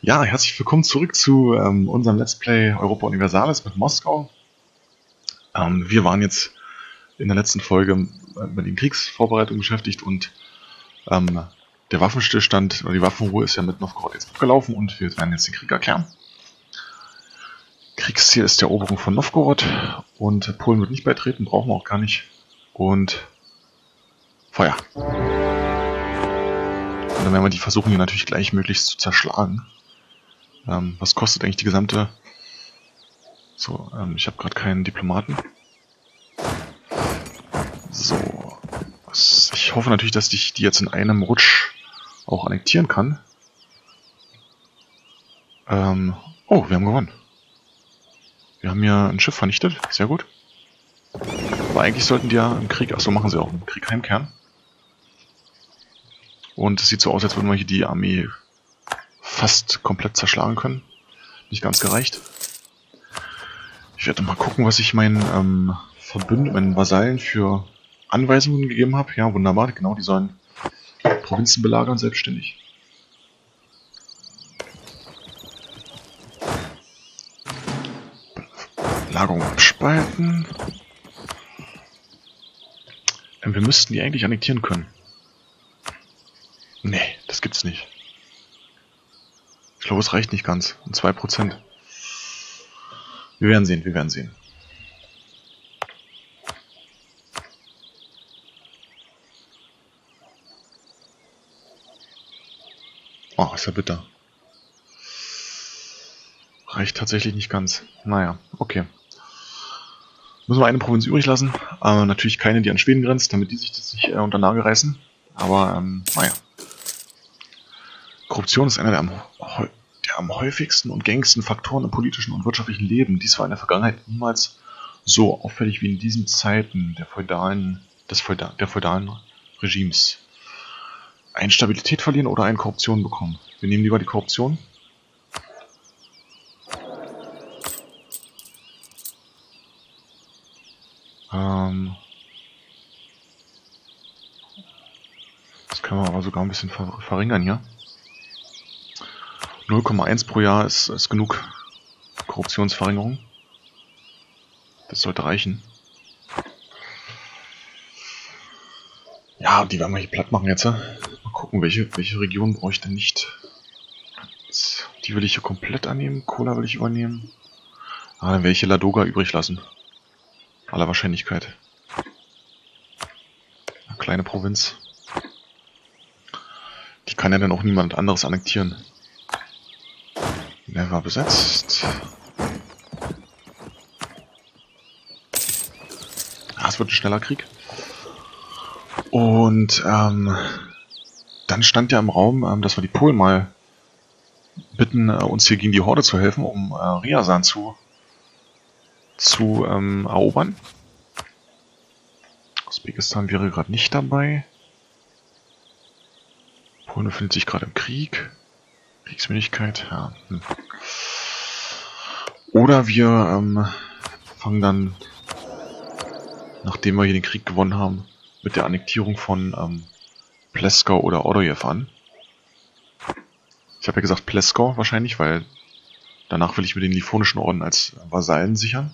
Ja, herzlich willkommen zurück zu ähm, unserem Let's Play Europa Universalis mit Moskau. Ähm, wir waren jetzt in der letzten Folge äh, mit den Kriegsvorbereitungen beschäftigt und ähm, der Waffenstillstand oder die Waffenruhe ist ja mit Novgorod jetzt abgelaufen und wir werden jetzt den Krieg erklären. Kriegsziel ist der Eroberung von Novgorod und Polen wird nicht beitreten, brauchen wir auch gar nicht. Und Feuer. Und dann werden wir die versuchen, hier natürlich gleich möglichst zu zerschlagen. Ähm, was kostet eigentlich die gesamte... So, ähm, ich habe gerade keinen Diplomaten. So. Ich hoffe natürlich, dass ich die jetzt in einem Rutsch auch annektieren kann. Ähm, oh, wir haben gewonnen. Wir haben ja ein Schiff vernichtet. Sehr gut. Aber eigentlich sollten die ja im Krieg... Achso, machen sie auch im Krieg heimkehren. Und es sieht so aus, als würden wir hier die Armee fast komplett zerschlagen können. Nicht ganz gereicht. Ich werde mal gucken, was ich meinen ähm, Verbündeten, meinen Vasallen für Anweisungen gegeben habe. Ja, wunderbar. Genau, die sollen Provinzen belagern, selbstständig. Lagerung abspalten. Ähm, wir müssten die eigentlich annektieren können. Nee, das gibt's nicht. Glaube, es reicht nicht ganz. Und 2%. Wir werden sehen, wir werden sehen. Oh, ist ja bitter. Reicht tatsächlich nicht ganz. Naja, okay. Müssen wir eine Provinz übrig lassen. Aber natürlich keine, die an Schweden grenzt, damit die sich das nicht äh, unter Nagel reißen. Aber, ähm, naja. Korruption ist einer der am, am häufigsten und gängigsten Faktoren im politischen und wirtschaftlichen Leben. Dies war in der Vergangenheit niemals so auffällig wie in diesen Zeiten der feudalen, des Feudal, der feudalen Regimes. Ein Stabilität verlieren oder eine Korruption bekommen. Wir nehmen lieber die Korruption. Ähm das können wir aber sogar ein bisschen ver verringern hier. 0,1 pro Jahr ist, ist genug Korruptionsverringerung. Das sollte reichen. Ja, die werden wir hier platt machen jetzt. Mal gucken, welche, welche Region brauche ich denn nicht. Die will ich hier komplett annehmen. Cola will ich übernehmen. Ah, dann werde ich hier Ladoga übrig lassen. Aller Wahrscheinlichkeit. Eine kleine Provinz. Die kann ja dann auch niemand anderes annektieren. Never besetzt. Ah, es wird ein schneller Krieg. Und ähm, dann stand ja im Raum, ähm, dass wir die Polen mal bitten, äh, uns hier gegen die Horde zu helfen, um äh, Riasan zu, zu ähm, erobern. Usbekistan wäre gerade nicht dabei. Polen befindet sich gerade im Krieg. Kriegsmüdigkeit, ja. Hm. Oder wir ähm, fangen dann, nachdem wir hier den Krieg gewonnen haben, mit der Annektierung von ähm, Pleskau oder Ordojew an. Ich habe ja gesagt Pleskau wahrscheinlich, weil danach will ich mir den Livonischen Orden als Vasallen sichern.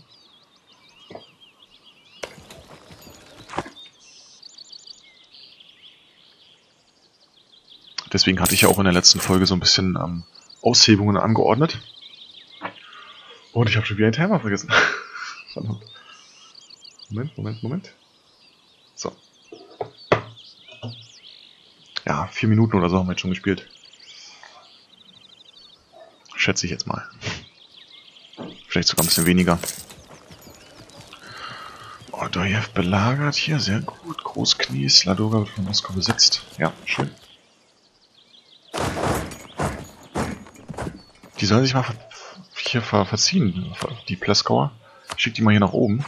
Deswegen hatte ich ja auch in der letzten Folge so ein bisschen ähm, Aushebungen angeordnet. Und ich habe schon wieder den Timer vergessen. Verdammt. Moment, Moment, Moment. So. Ja, vier Minuten oder so haben wir jetzt schon gespielt. Schätze ich jetzt mal. Vielleicht sogar ein bisschen weniger. Odojew belagert hier, sehr gut. Großknies, Ladoga wird von Moskau besetzt. Ja, schön. Die sollen sich mal ver hier ver verziehen, die Pleskauer. Ich schick die mal hier nach oben.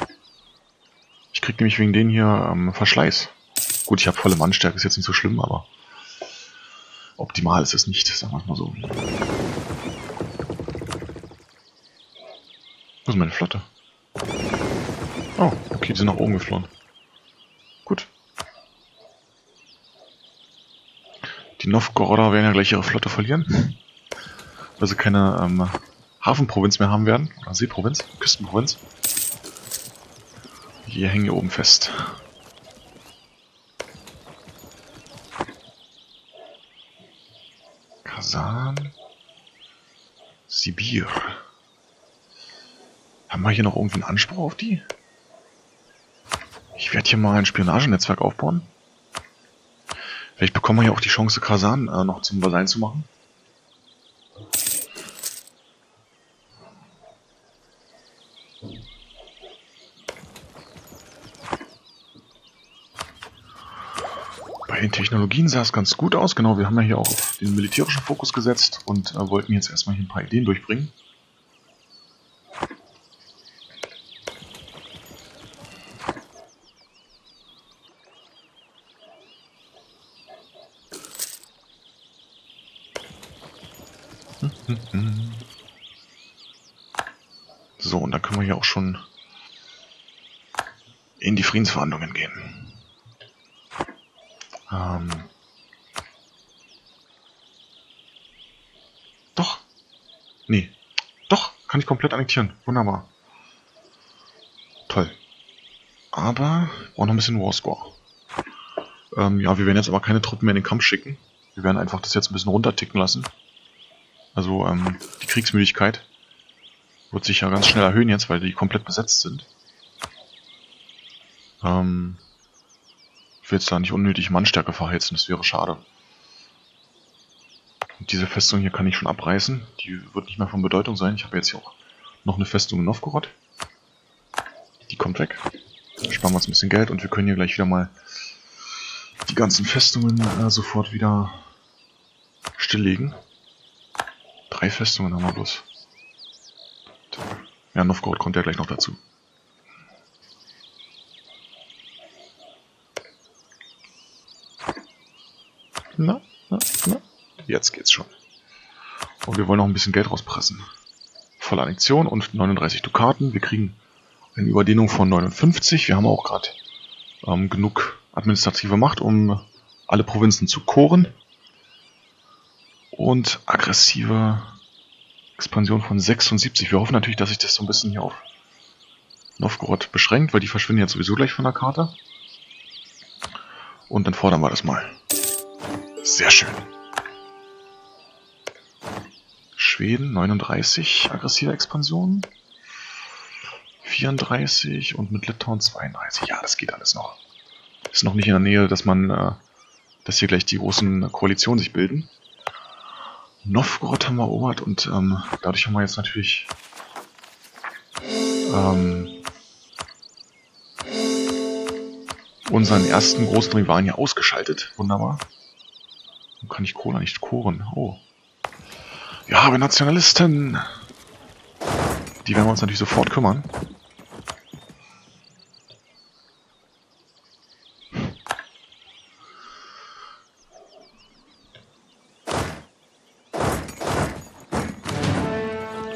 Ich krieg nämlich wegen denen hier ähm, Verschleiß. Gut, ich habe volle Mannstärke, ist jetzt nicht so schlimm, aber optimal ist es nicht, sagen wir mal so. Wo ist meine Flotte? Oh, okay, die sind nach oben geflohen. Gut. Die Novgoroder werden ja gleich ihre Flotte verlieren. sie keine ähm, Hafenprovinz mehr haben werden. Oder Seeprovinz, Küstenprovinz. Hier hängen hier oben fest. Kasan. Sibir. Haben wir hier noch irgendwie einen Anspruch auf die? Ich werde hier mal ein Spionagenetzwerk aufbauen. Vielleicht bekommen wir ja auch die Chance, Kasan äh, noch zum Vasallen zu machen. Bei den Technologien sah es ganz gut aus. Genau, wir haben ja hier auch den militärischen Fokus gesetzt und äh, wollten jetzt erstmal hier ein paar Ideen durchbringen. So, und dann können wir hier auch schon in die Friedensverhandlungen gehen. Ähm Doch. Nee. Doch, kann ich komplett annektieren. Wunderbar. Toll. Aber wir brauchen noch ein bisschen Warscore. Ähm, ja, wir werden jetzt aber keine Truppen mehr in den Kampf schicken. Wir werden einfach das jetzt ein bisschen runterticken lassen. Also ähm, die Kriegsmüdigkeit wird sich ja ganz schnell erhöhen jetzt, weil die komplett besetzt sind. Ähm, ich will jetzt da nicht unnötig Mannstärke verheizen, das wäre schade. Und diese Festung hier kann ich schon abreißen. Die wird nicht mehr von Bedeutung sein. Ich habe jetzt hier auch noch eine Festung in Novgorod. Die kommt weg. Da sparen wir uns ein bisschen Geld und wir können hier gleich wieder mal die ganzen Festungen äh, sofort wieder stilllegen. Drei Festungen haben wir bloß. Ja, Novgorod kommt ja gleich noch dazu. Na, na, na. Jetzt geht's schon. Und wir wollen noch ein bisschen Geld rauspressen. Volle Annexion und 39 Dukaten. Wir kriegen eine Überdehnung von 59. Wir haben auch gerade ähm, genug administrative Macht, um alle Provinzen zu koren. Und aggressive Expansion von 76. Wir hoffen natürlich, dass sich das so ein bisschen hier auf Novgorod beschränkt, weil die verschwinden jetzt sowieso gleich von der Karte. Und dann fordern wir das mal. Sehr schön. Schweden 39, aggressive Expansion. 34 und mit Litauen 32. Ja, das geht alles noch. Ist noch nicht in der Nähe, dass man, äh, dass hier gleich die großen Koalitionen sich bilden. Novgorod haben wir erobert und ähm, dadurch haben wir jetzt natürlich ähm, unseren ersten großen Rivalen hier ausgeschaltet. Wunderbar. Dann kann ich Cola nicht koren. Oh. Ja, wir Nationalisten. Die werden wir uns natürlich sofort kümmern.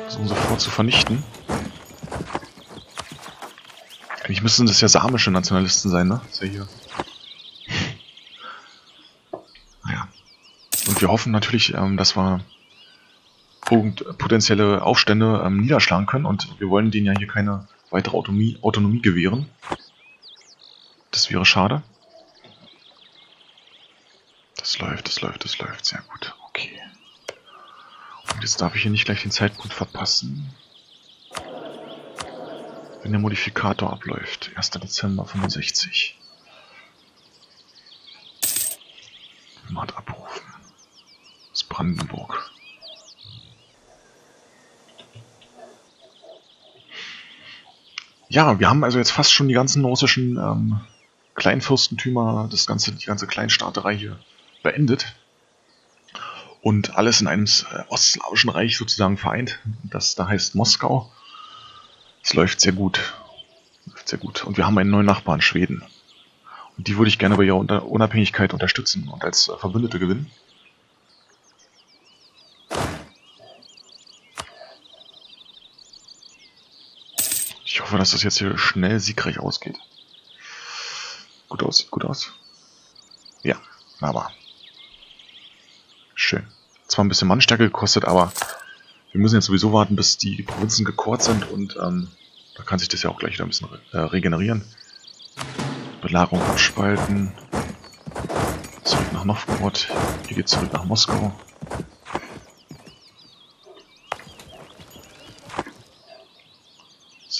Versuchen sofort zu vernichten. Eigentlich müssten das ja samische Nationalisten sein, ne? Ist ja hier. Naja. Und wir hoffen natürlich, ähm, dass wir potenzielle Aufstände ähm, niederschlagen können und wir wollen denen ja hier keine weitere Autonomie, Autonomie gewähren. Das wäre schade. Das läuft, das läuft, das läuft. Sehr gut. Okay. Und jetzt darf ich hier nicht gleich den Zeitpunkt verpassen. Wenn der Modifikator abläuft. 1. Dezember 65. Mat abrufen. Das ist Brandenburg. Ja, wir haben also jetzt fast schon die ganzen russischen ähm, Kleinfürstentümer, das ganze, die ganze Kleinstaaterei hier beendet. Und alles in einem äh, ostslawischen Reich sozusagen vereint. Das da heißt Moskau. Es läuft sehr gut. Läuft sehr gut. Und wir haben einen neuen Nachbarn, Schweden. Und die würde ich gerne bei ihrer Unabhängigkeit unterstützen und als äh, Verbündete gewinnen. Hoffe, dass das jetzt hier schnell siegreich ausgeht. Gut aus, sieht gut aus. Ja, aber schön. Zwar ein bisschen Mannstärke gekostet, aber Wir müssen jetzt sowieso warten, bis die Provinzen gekort sind und ähm, da kann sich das ja auch gleich wieder ein bisschen äh, regenerieren. Belagerung abspalten. Zurück nach Novgorod. Hier geht zurück nach Moskau.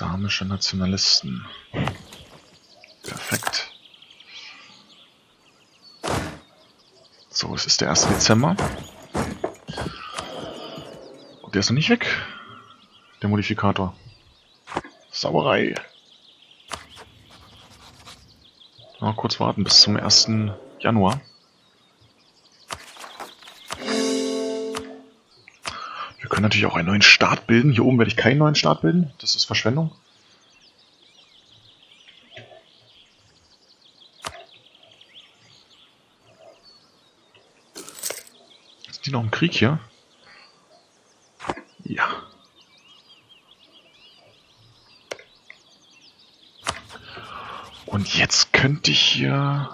Samische Nationalisten. Perfekt. So, es ist der 1. Dezember. Und der ist noch nicht weg. Der Modifikator. Sauerei. Mal kurz warten bis zum 1. Januar. Wir können natürlich auch einen neuen Start bilden. Hier oben werde ich keinen neuen Start bilden. Das ist Verschwendung. Sind die noch im Krieg hier? Ja. Und jetzt könnte ich hier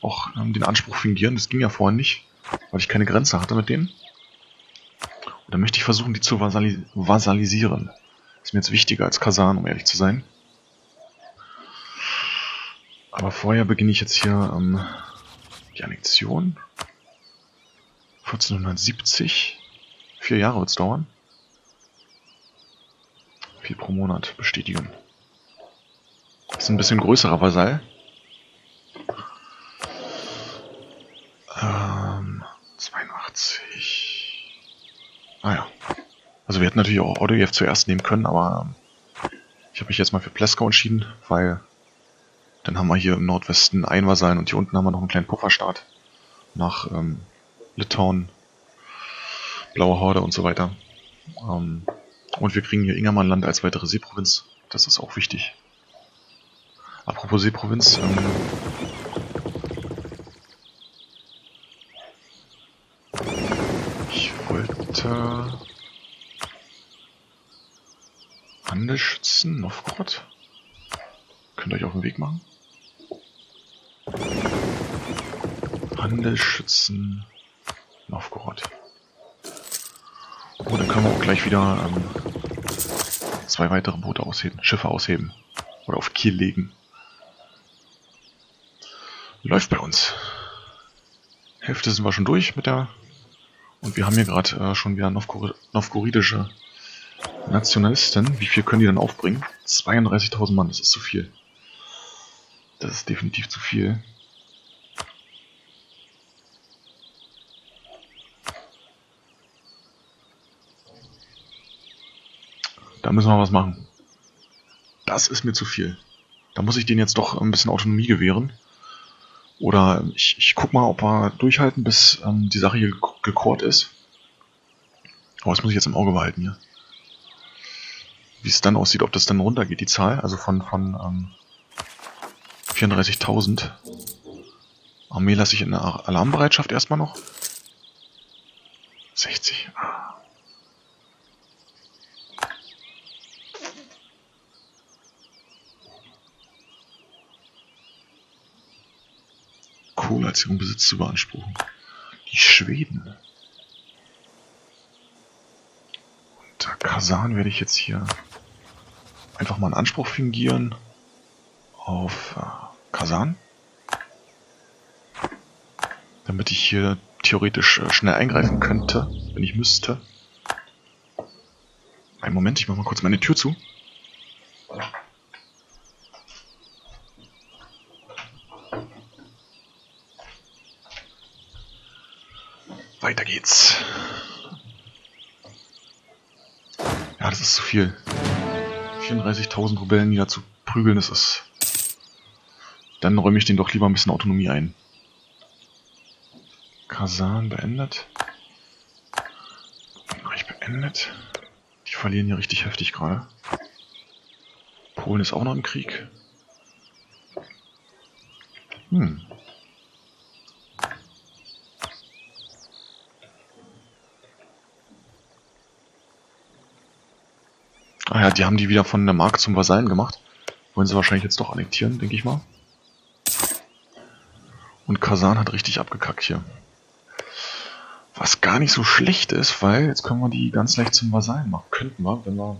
auch ähm, den Anspruch fingieren. Das ging ja vorhin nicht, weil ich keine Grenze hatte mit denen. Dann möchte ich versuchen, die zu vasalli vasalisieren. Ist mir jetzt wichtiger als Kasan, um ehrlich zu sein. Aber vorher beginne ich jetzt hier ähm, die Annexion. 1470. Vier Jahre wird es dauern. Viel pro Monat bestätigen. Ist ein bisschen größerer Vasall. Ähm, 82. Ah ja. Also wir hätten natürlich auch Odojev zuerst nehmen können, aber ähm, ich habe mich jetzt mal für Plesko entschieden, weil dann haben wir hier im Nordwesten ein und hier unten haben wir noch einen kleinen Pufferstaat nach ähm, Litauen, Blaue Horde und so weiter. Ähm, und wir kriegen hier Ingermannland als weitere Seeprovinz. Das ist auch wichtig. Apropos Seeprovinz, ähm, ich wollte Handelsschützen, Novgorod. Könnt ihr euch auf den Weg machen? Handelsschützen, Novgorod. Oh, dann können wir auch gleich wieder ähm, zwei weitere Boote ausheben, Schiffe ausheben. Oder auf Kiel legen. Läuft bei uns. Hälfte sind wir schon durch mit der... Und wir haben hier gerade äh, schon wieder Novgor novgoridische Nationalisten. Wie viel können die dann aufbringen? 32.000 Mann, das ist zu viel. Das ist definitiv zu viel. Da müssen wir was machen. Das ist mir zu viel. Da muss ich denen jetzt doch ein bisschen Autonomie gewähren. Oder ich, ich guck mal, ob wir durchhalten, bis ähm, die Sache hier gekort ist. Aber das muss ich jetzt im Auge behalten hier. Wie es dann aussieht, ob das dann runtergeht, die Zahl. Also von, von ähm, 34.000. Armee lasse ich in der Alarmbereitschaft erstmal noch. 60. Ah. Kohle als ihren Besitz zu beanspruchen. Die Schweden. Unter Kasan werde ich jetzt hier einfach mal einen Anspruch fingieren auf äh, Kasan. Damit ich hier theoretisch äh, schnell eingreifen könnte, wenn ich müsste. Einen Moment, ich mache mal kurz meine Tür zu. Weiter geht's. Ja, das ist zu viel. 34.000 Rebellen nieder zu prügeln, das ist... Dann räume ich den doch lieber ein bisschen Autonomie ein. Kasan beendet. Ich beendet. Die verlieren hier richtig heftig gerade. Polen ist auch noch im Krieg. Hm. Ah ja, die haben die wieder von der Mark zum Vasallen gemacht. Wollen sie wahrscheinlich jetzt doch annektieren, denke ich mal. Und Kasan hat richtig abgekackt hier. Was gar nicht so schlecht ist, weil jetzt können wir die ganz leicht zum Vasallen machen. Könnten wir, wenn wir...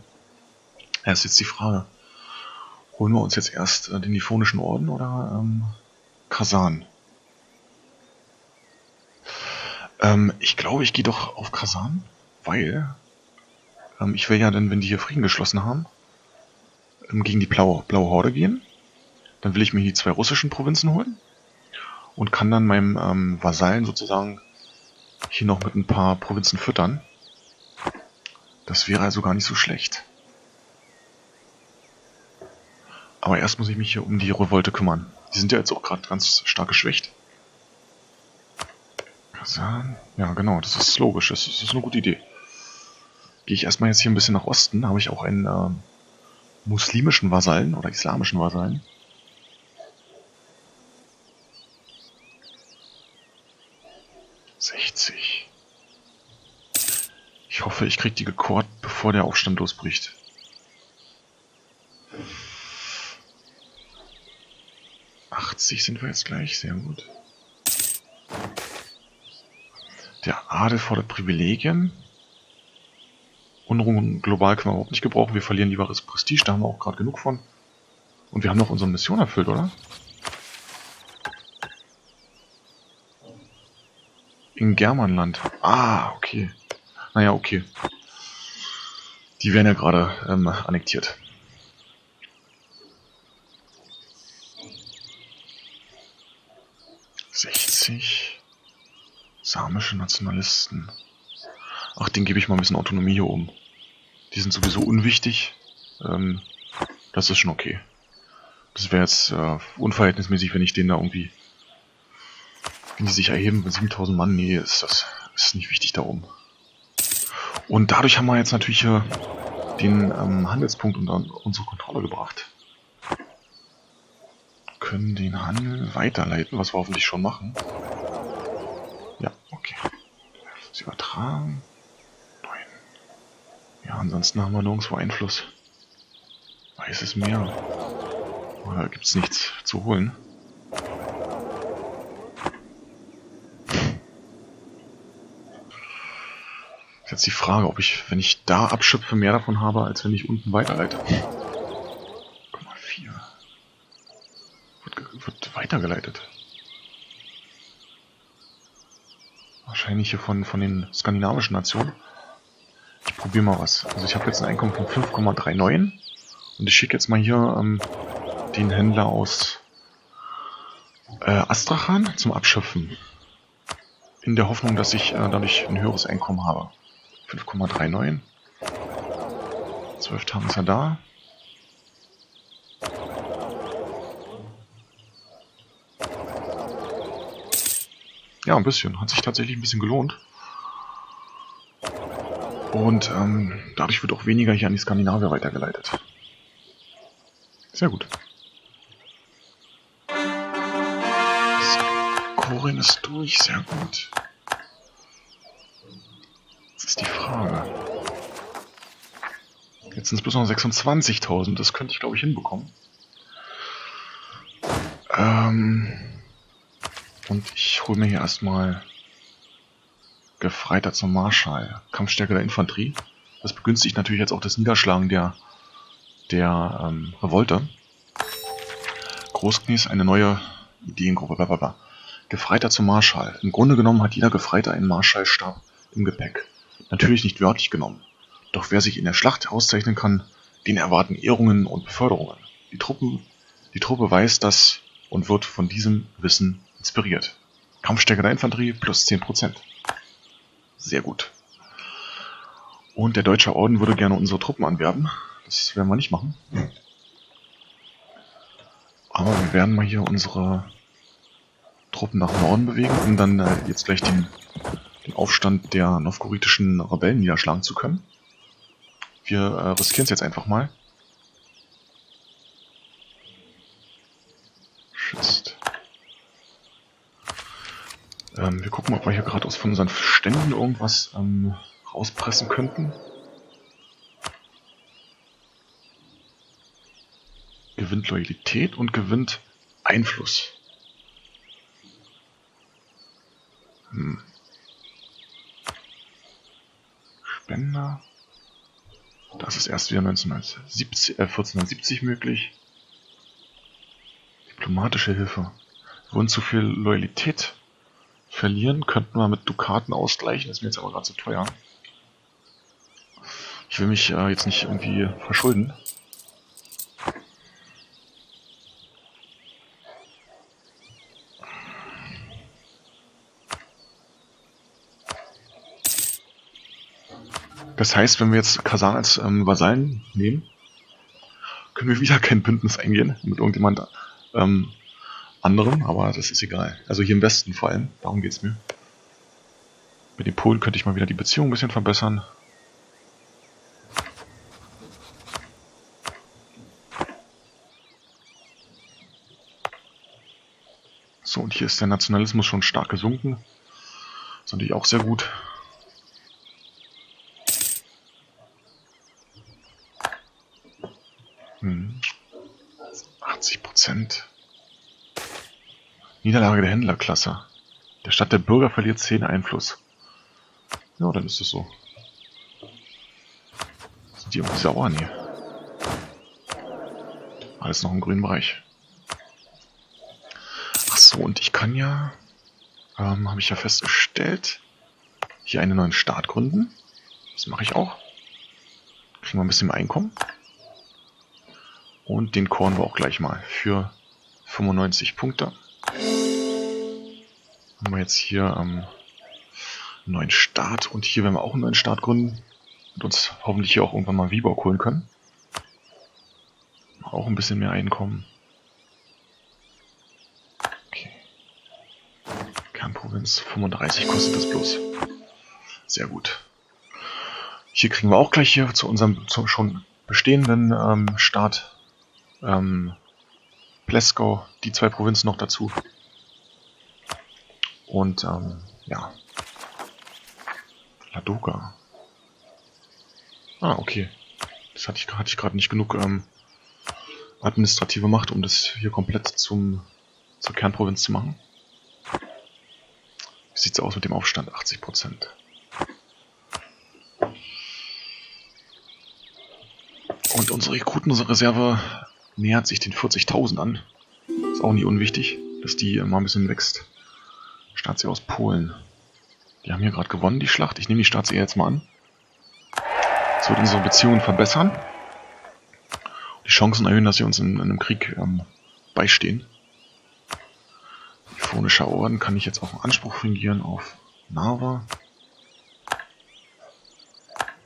Ja, ist jetzt die Frage. Holen wir uns jetzt erst äh, den Niphonischen Orden oder ähm, Kasan? Ähm, ich glaube, ich gehe doch auf Kasan, weil ähm, ich will ja dann, wenn die hier Frieden geschlossen haben, ähm, gegen die blaue, blaue Horde gehen. Dann will ich mir die zwei russischen Provinzen holen und kann dann meinem ähm, Vasallen sozusagen hier noch mit ein paar Provinzen füttern. Das wäre also gar nicht so schlecht. Aber erst muss ich mich hier um die Revolte kümmern. Die sind ja jetzt auch gerade ganz stark geschwächt. Ja, genau, das ist logisch. Das ist eine gute Idee. Gehe ich erstmal jetzt hier ein bisschen nach Osten. Habe ich auch einen äh, muslimischen Vasallen oder islamischen Vasallen. Ich hoffe, ich kriege die gekort, bevor der Aufstand losbricht. Achtzig sind wir jetzt gleich, sehr gut. Der Adel fordert Privilegien. Unruhen global können wir überhaupt nicht gebrauchen. Wir verlieren lieber das Prestige, da haben wir auch gerade genug von. Und wir haben noch unsere Mission erfüllt, oder? In Germanland. Ah, okay. Naja, okay. Die werden ja gerade ähm, annektiert. Sechzig. Samische Nationalisten. Ach, den gebe ich mal ein bisschen Autonomie hier oben. Die sind sowieso unwichtig. Ähm, das ist schon okay. Das wäre jetzt äh, unverhältnismäßig, wenn ich den da irgendwie... Wenn die sich erheben, 7000 Mann, nee, ist das ist nicht wichtig da oben. Und dadurch haben wir jetzt natürlich äh, den ähm, Handelspunkt unter unsere Kontrolle gebracht. Können den Handel weiterleiten, was wir hoffentlich schon machen. Ja, okay. Sie übertragen. Ja, ansonsten haben wir nirgendwo Einfluss. Weißes Meer. Oder gibt es nichts zu holen? jetzt die Frage, ob ich, wenn ich da abschöpfe, mehr davon habe, als wenn ich unten weiterleite. 4. Wird, wird weitergeleitet. Wahrscheinlich hier von, von den skandinavischen Nationen. Probiere mal was. Also ich habe jetzt ein Einkommen von 5,39 und ich schicke jetzt mal hier ähm, den Händler aus äh, Astrachan zum Abschöpfen. In der Hoffnung, dass ich äh, dadurch ein höheres Einkommen habe. 5,39. 12 Tage ist er da. Ja, ein bisschen. Hat sich tatsächlich ein bisschen gelohnt. Und ähm, dadurch wird auch weniger hier an die Skandinavier weitergeleitet. Sehr gut. Korin ist durch, sehr gut ist die Frage. Jetzt sind es bloß noch 26.000. Das könnte ich, glaube ich, hinbekommen. Ähm und ich hole mir hier erstmal Gefreiter zum Marschall. Kampfstärke der Infanterie. Das begünstigt natürlich jetzt auch das Niederschlagen der, der ähm, Revolte. Großknies, eine neue Ideengruppe. Blablabla. Gefreiter zum Marschall. Im Grunde genommen hat jeder Gefreiter einen Marschallstab im Gepäck. Natürlich nicht wörtlich genommen. Doch wer sich in der Schlacht auszeichnen kann, den erwarten Ehrungen und Beförderungen. Die, Truppen, die Truppe weiß das und wird von diesem Wissen inspiriert. Kampfstärke der Infanterie plus 10%. Sehr gut. Und der Deutsche Orden würde gerne unsere Truppen anwerben. Das werden wir nicht machen. Aber wir werden mal hier unsere Truppen nach Norden bewegen, um dann äh, jetzt gleich den den Aufstand der novgoritischen Rebellen niederschlagen zu können. Wir äh, riskieren es jetzt einfach mal. Ähm, wir gucken, ob wir hier gerade aus von unseren Ständen irgendwas ähm, rauspressen könnten. Gewinnt Loyalität und gewinnt Einfluss. Hm. Bänder. Das ist erst wieder 1970, äh, 1470 möglich. Diplomatische Hilfe. Wollen zu viel Loyalität verlieren, könnten wir mit Dukaten ausgleichen, ist mir jetzt aber gerade zu teuer. Ich will mich äh, jetzt nicht irgendwie verschulden. Das heißt, wenn wir jetzt Kasan als ähm, Vasallen nehmen, können wir wieder kein Bündnis eingehen mit irgendjemand ähm, anderem, aber das ist egal. Also hier im Westen vor allem, darum geht es mir. Mit den Polen könnte ich mal wieder die Beziehung ein bisschen verbessern. So, und hier ist der Nationalismus schon stark gesunken. Das ist natürlich auch sehr gut. Hm. 80 Prozent. Niederlage der Händlerklasse. Der Stadt der Bürger verliert 10 Einfluss. Ja, dann ist es so. Sind die irgendwie sauer? Nee. Alles noch im grünen Bereich. Ach so, und ich kann ja, ähm, habe ich ja festgestellt, hier einen neuen Staat gründen. Das mache ich auch. Kriegen wir ein bisschen Einkommen. Und den Korn wir auch gleich mal für 95 Punkte. Haben wir jetzt hier ähm, einen neuen Start und hier werden wir auch einen neuen Start gründen und uns hoffentlich hier auch irgendwann mal Viborg holen können. Auch ein bisschen mehr Einkommen. Okay. Kernprovinz 35 kostet das bloß. Sehr gut. Hier kriegen wir auch gleich hier zu unserem zu schon bestehenden ähm, Staat ähm, Pleskow, die zwei Provinzen noch dazu. Und ähm, ja. Ladoga. Ah, okay. Das hatte ich, hatte ich gerade nicht genug ähm, administrative Macht, um das hier komplett zum, zur Kernprovinz zu machen. Wie sieht es aus mit dem Aufstand? 80%. Und unsere Rekrutenreserve nähert sich den 40.000 an. Ist auch nie unwichtig, dass die mal ein bisschen wächst. Staatsee aus Polen. Die haben hier gerade gewonnen, die Schlacht. Ich nehme die Staatsee jetzt mal an. Das wird unsere Beziehungen verbessern. Die Chancen erhöhen, dass sie uns in, in einem Krieg ähm, beistehen. Phonischer Orden kann ich jetzt auch einen Anspruch fingieren auf Narva.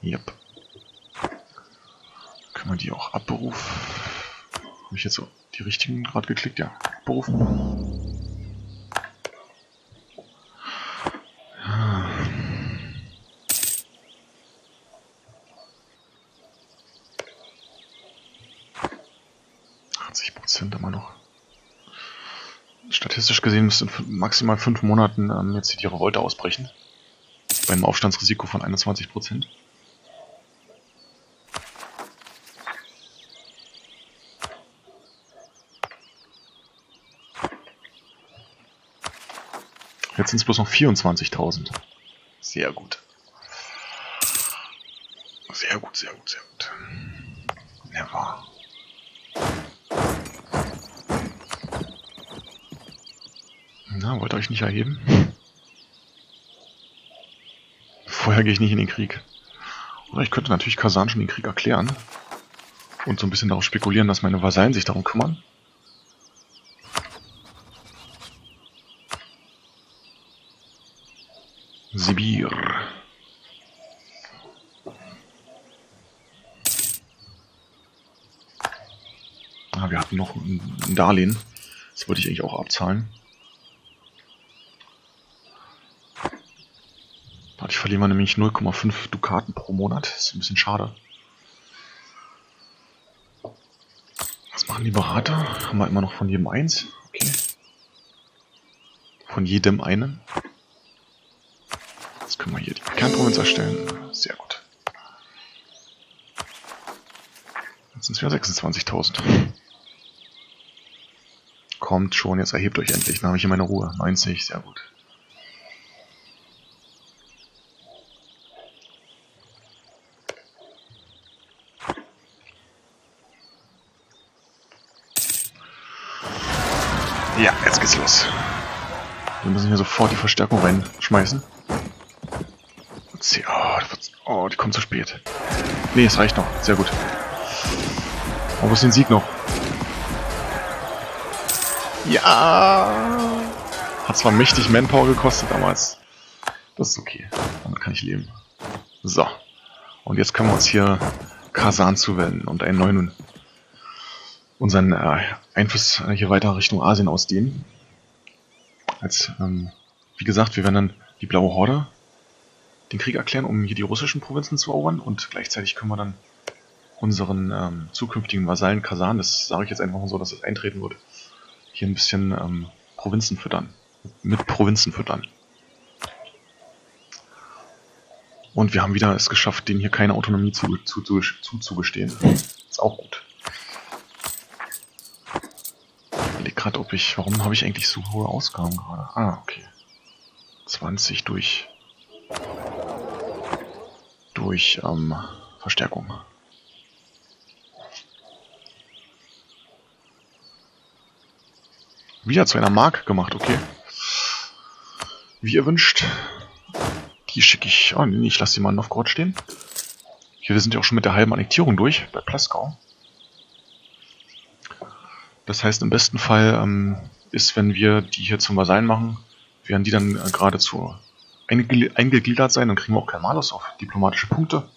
Yep. Können wir die auch abberufen? Habe ich jetzt so die richtigen gerade geklickt? Ja. Berufen. Ja. 80 Prozent immer noch. Statistisch gesehen müsste in maximal fünf Monaten ähm, jetzt hier die Revolte ausbrechen. Beim Aufstandsrisiko von 21 Prozent. Jetzt sind es bloß noch 24.000. Sehr gut. Sehr gut, sehr gut, sehr gut. Never. Na, wollt ihr euch nicht erheben? Vorher gehe ich nicht in den Krieg. Oder ich könnte natürlich Kasan schon den Krieg erklären. Und so ein bisschen darauf spekulieren, dass meine Vasallen sich darum kümmern. Sibir. Ah, wir hatten noch ein Darlehen. Das wollte ich eigentlich auch abzahlen. Verlieren wir nämlich 0,5 Dukaten pro Monat. Das ist ein bisschen schade. Was machen die Berater? Haben wir immer noch von jedem eins. Okay. Von jedem einen können wir hier die Kernprovinz erstellen. Sehr gut. Jetzt sind es wieder 26.000. Kommt schon, jetzt erhebt euch endlich. Dann habe ich hier meine Ruhe. 90, sehr gut. Ja, jetzt geht's los. Wir müssen hier sofort die Verstärkung reinschmeißen. Oh, oh, die kommt zu spät. Nee, es reicht noch. Sehr gut. Oh, wo ist den Sieg noch? Ja! Hat zwar mächtig Manpower gekostet damals. Das ist okay. Damit kann ich leben. So. Und jetzt können wir uns hier Kasan zuwenden und einen neuen unseren äh, Einfluss hier weiter Richtung Asien ausdehnen. Als, ähm, wie gesagt, wir werden dann die Blaue Horde den Krieg erklären, um hier die russischen Provinzen zu erobern und gleichzeitig können wir dann unseren ähm, zukünftigen Vasallen Kasan, das sage ich jetzt einfach mal so, dass es eintreten wird, hier ein bisschen ähm, Provinzen füttern. Mit Provinzen füttern. Und wir haben wieder es geschafft, denen hier keine Autonomie zu, zu, zu, zuzugestehen. Ist auch gut. gerade, ob ich... Warum habe ich eigentlich so hohe Ausgaben gerade? Ah, okay. 20 durch... Durch ähm, Verstärkung. Wieder zu einer Mark gemacht, okay. Wie ihr wünscht. Die schicke ich... Oh, nee, ich lasse die mal in Novgorod stehen. Hier, wir sind ja auch schon mit der halben Annektierung durch, bei Plaskau. Das heißt, im besten Fall ähm, ist, wenn wir die hier zum Vasallen machen, werden die dann äh, geradezu eingegliedert sein, dann kriegen wir auch kein Malus auf diplomatische Punkte.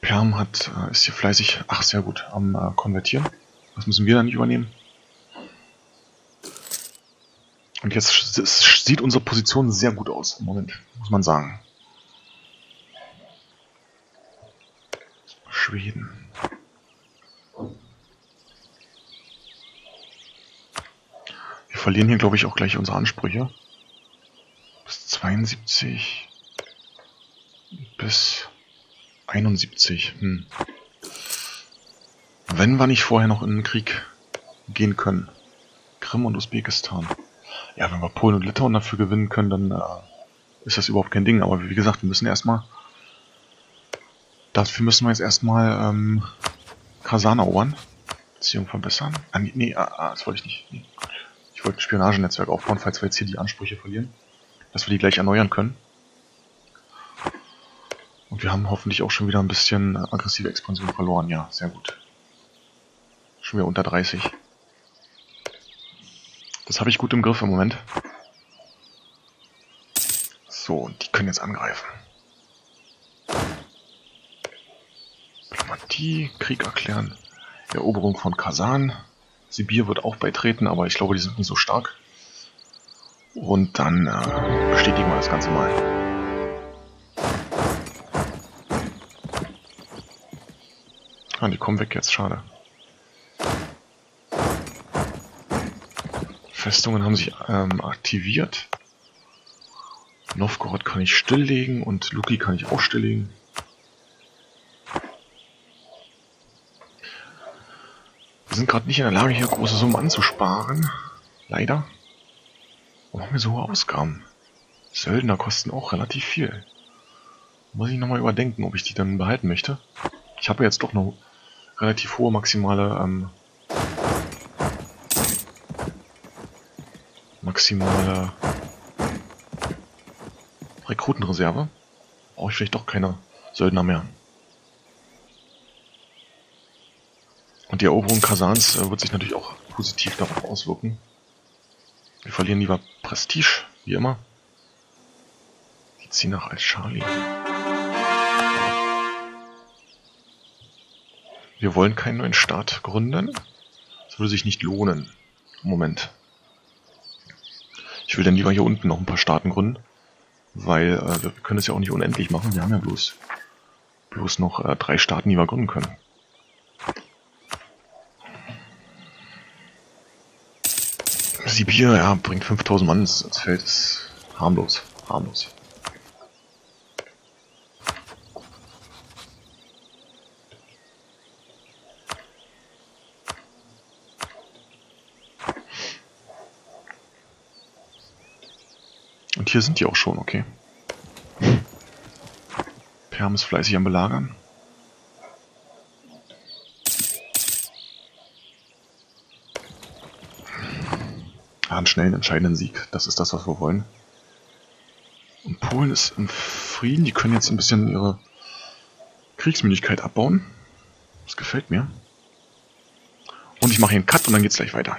Perm hat, äh, ist hier fleißig, ach sehr gut, am äh, Konvertieren. Das müssen wir dann nicht übernehmen. Und jetzt sieht unsere Position sehr gut aus im Moment, muss man sagen. Schweden. Verlieren hier, glaube ich, auch gleich unsere Ansprüche. Bis 72. Bis 71. Hm. Wenn wir nicht vorher noch in den Krieg gehen können. Krim und Usbekistan. Ja, wenn wir Polen und Litauen dafür gewinnen können, dann äh, ist das überhaupt kein Ding. Aber wie gesagt, wir müssen erstmal Dafür müssen wir jetzt erstmal ähm, Kasan erobern. Beziehung verbessern. Ah, nee, ah, ah, das wollte ich nicht. Nee. Ich wollte ein Spionagenetzwerk aufbauen, falls wir jetzt hier die Ansprüche verlieren. Dass wir die gleich erneuern können. Und wir haben hoffentlich auch schon wieder ein bisschen aggressive Expansion verloren. Ja, sehr gut. Schon wieder unter 30. Das habe ich gut im Griff im Moment. So, und die können jetzt angreifen. Diplomatie, Krieg erklären, Eroberung von Kasan. Sibir wird auch beitreten, aber ich glaube, die sind nicht so stark. Und dann äh, bestätigen wir das Ganze mal. Ah, die kommen weg jetzt, schade. Festungen haben sich ähm, aktiviert. Novgorod kann ich stilllegen und Luki kann ich auch stilllegen. Wir sind gerade nicht in der Lage, hier große Summen anzusparen. Leider. Warum haben wir so hohe Ausgaben? Söldner kosten auch relativ viel. Muss ich nochmal überdenken, ob ich die dann behalten möchte. Ich habe jetzt doch noch relativ hohe maximale ähm, maximale Rekrutenreserve. Brauche ich vielleicht doch keine Söldner mehr. Und die Eroberung Kasans äh, wird sich natürlich auch positiv darauf auswirken. Wir verlieren lieber Prestige, wie immer. Ich ziehe nach als Charlie. Wir wollen keinen neuen Staat gründen. Das würde sich nicht lohnen. Moment. Ich will dann lieber hier unten noch ein paar Staaten gründen. Weil äh, wir können es ja auch nicht unendlich machen. Wir haben ja bloß, bloß noch äh, drei Staaten, die wir gründen können. Sibir, ja, bringt 5000 Mann ins, Feld, ist harmlos, harmlos. Und hier sind die auch schon, okay. Perm ist fleißig am Belagern. Ja, schnellen, entscheidenden Sieg. Das ist das, was wir wollen. Und Polen ist im Frieden. Die können jetzt ein bisschen ihre Kriegsmüdigkeit abbauen. Das gefällt mir. Und ich mache hier einen Cut und dann geht's gleich weiter.